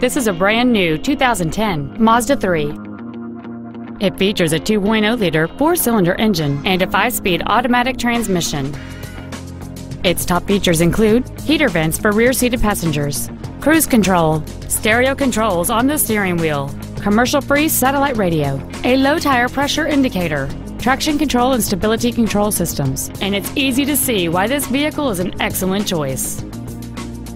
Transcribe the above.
This is a brand new 2010 Mazda 3. It features a 2.0-liter four-cylinder engine and a five-speed automatic transmission. Its top features include heater vents for rear-seated passengers, cruise control, stereo controls on the steering wheel, commercial-free satellite radio, a low tire pressure indicator, traction control and stability control systems, and it's easy to see why this vehicle is an excellent choice.